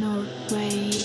Norway